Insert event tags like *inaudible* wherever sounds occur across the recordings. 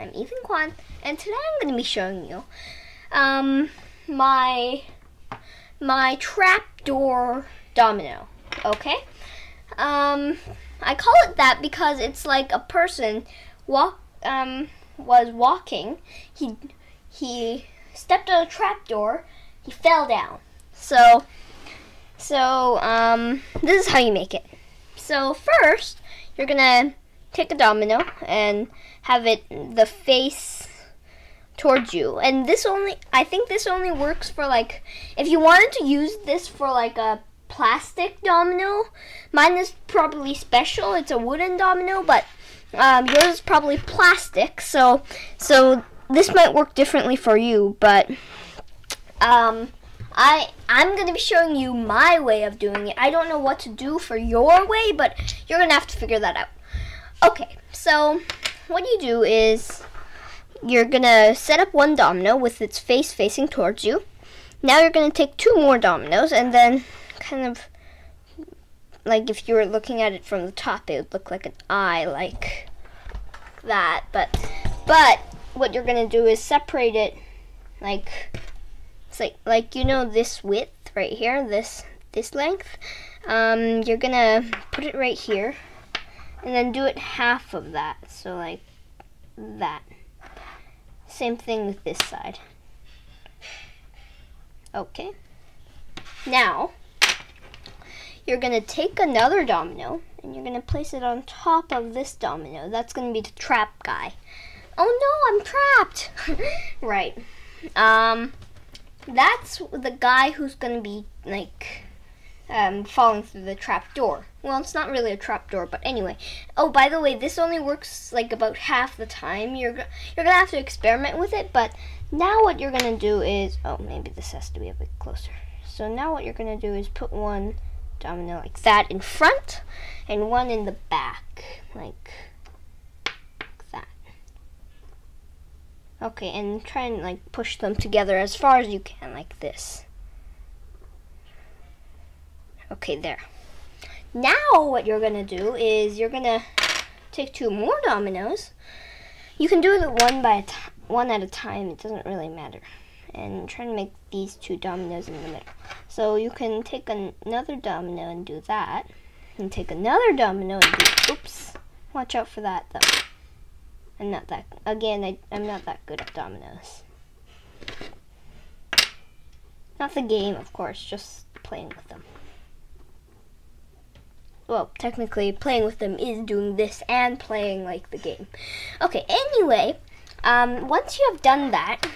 I'm Ethan Kwan, and today I'm going to be showing you um, my my trapdoor domino. Okay, um, I call it that because it's like a person walk um was walking. He he stepped on a trapdoor. He fell down. So so um, this is how you make it. So first, you're gonna take a domino and have it the face towards you. And this only, I think this only works for like, if you wanted to use this for like a plastic domino, mine is probably special. It's a wooden domino, but um, yours is probably plastic. So, so this might work differently for you, but um, I I'm gonna be showing you my way of doing it. I don't know what to do for your way, but you're gonna have to figure that out. Okay, so what you do is you're gonna set up one domino with its face facing towards you. Now you're gonna take two more dominoes and then kind of like if you were looking at it from the top, it would look like an eye, like that. But but what you're gonna do is separate it like it's like like you know this width right here, this this length. Um, you're gonna put it right here, and then do it half of that. So like that. Same thing with this side. Okay. Now, you're going to take another domino and you're going to place it on top of this domino. That's going to be the trap guy. Oh no, I'm trapped! *laughs* right. Um, that's the guy who's going to be, like, um, falling through the trap door. Well, it's not really a trap door, but anyway. Oh, by the way, this only works like about half the time. You're you're gonna have to experiment with it, but now what you're gonna do is oh maybe this has to be a bit closer. So now what you're gonna do is put one domino like that in front, and one in the back, like that. Okay, and try and like push them together as far as you can, like this. Okay, there. Now what you're going to do is you're going to take two more dominoes. You can do it one by one at a time. It doesn't really matter. And try to make these two dominoes in the middle. So you can take an another domino and do that. And take another domino and do, oops. Watch out for that though. I'm not that, again, I, I'm not that good at dominoes. Not the game, of course, just playing with them well, technically playing with them is doing this and playing like the game. Okay, anyway, um, once you have done that,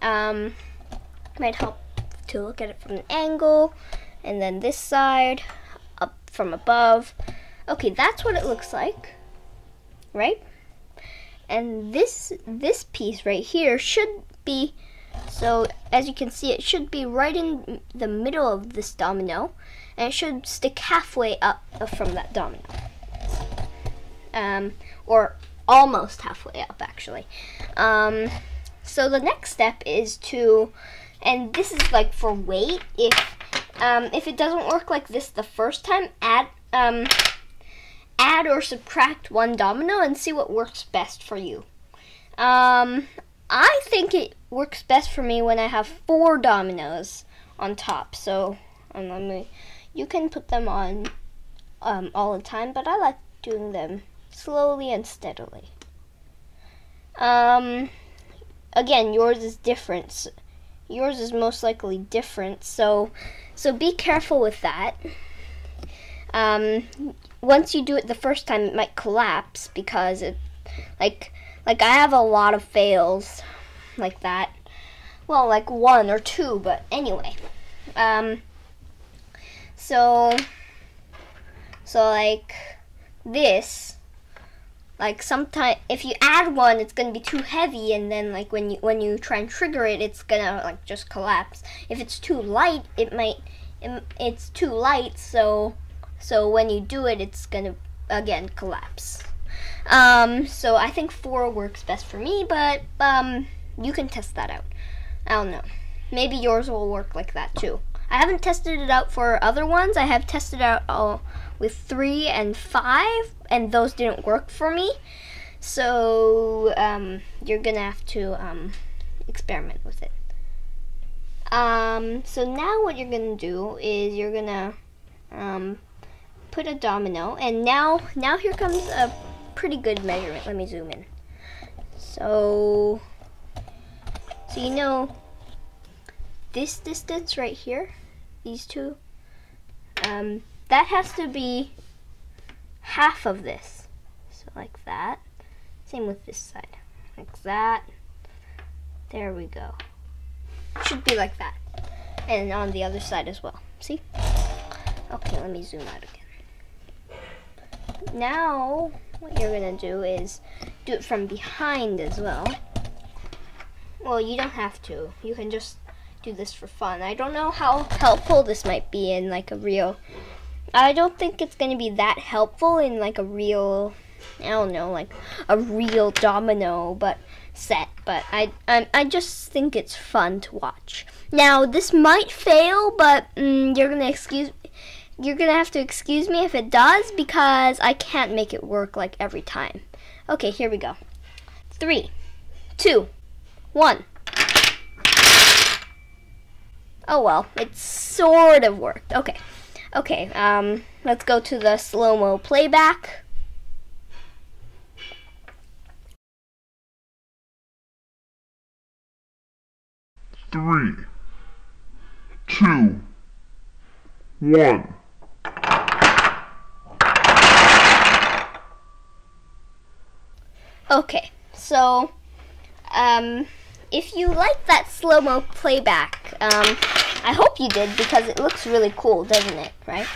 um, might help to look at it from an angle, and then this side, up from above. Okay, that's what it looks like, right? And this this piece right here should be, so as you can see, it should be right in the middle of this domino, and it should stick halfway up from that domino. Um, or almost halfway up, actually. Um, so the next step is to, and this is like for weight, if, um, if it doesn't work like this the first time, add, um, add or subtract one domino and see what works best for you. Um, I think it works best for me when I have four dominoes on top. So um, let me you can put them on um, all the time, but I like doing them slowly and steadily. Um, again, yours is different. Yours is most likely different, so so be careful with that. Um, once you do it the first time, it might collapse because it, like, like I have a lot of fails like that. Well, like one or two, but anyway. Um, so, so like this, like sometimes if you add one, it's gonna be too heavy, and then like when you when you try and trigger it, it's gonna like just collapse. If it's too light, it might it, it's too light, so so when you do it, it's gonna again collapse. Um, so I think four works best for me, but um, you can test that out. I don't know. Maybe yours will work like that too. I haven't tested it out for other ones. I have tested out with three and five, and those didn't work for me. So um, you're gonna have to um, experiment with it. Um, so now what you're gonna do is you're gonna um, put a domino, and now now here comes a pretty good measurement. Let me zoom in. So so you know this distance right here, these two, um, that has to be half of this. So like that. Same with this side. Like that. There we go. Should be like that. And on the other side as well. See? Okay, let me zoom out again. Now, what you're going to do is do it from behind as well. Well, you don't have to. You can just do this for fun. I don't know how helpful this might be in like a real I don't think it's going to be that helpful in like a real I don't know, like a real domino but set, but I I, I just think it's fun to watch. Now, this might fail, but mm, you're going to excuse you're going to have to excuse me if it does because I can't make it work like every time. Okay, here we go. Three, two, one. Oh well, it sort of worked. Okay. Okay, um, let's go to the slow-mo playback. Three, two, one. Okay, so, um, if you like that slow-mo playback, um, I hope you did because it looks really cool, doesn't it? Right?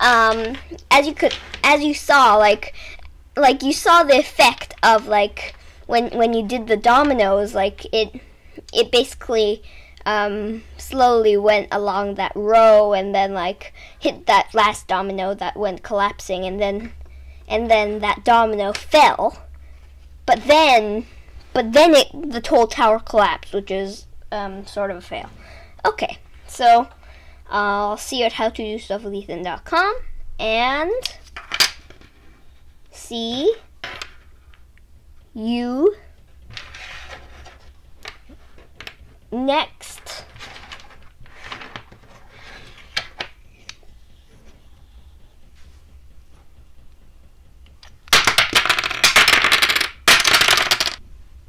Um, as you could, as you saw, like, like you saw the effect of like when when you did the dominoes, like it, it basically um, slowly went along that row and then like hit that last domino that went collapsing and then and then that domino fell. But then but then it the whole tower collapsed, which is um, sort of a fail. Okay. So I'll see you at howtodostuffwithethan.com and see you next.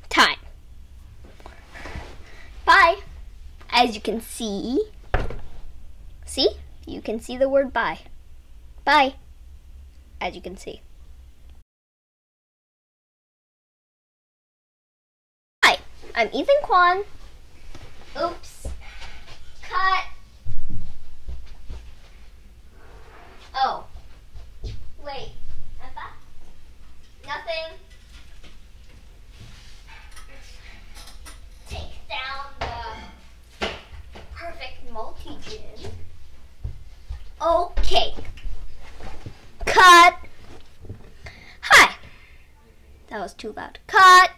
Time. Bye as you can see, see, you can see the word bye. Bye, as you can see. Hi, I'm Ethan Kwan. Oops. Cut. Oh. Wait. Nothing. multi-gin. Okay. Cut. Hi. That was too loud. Cut.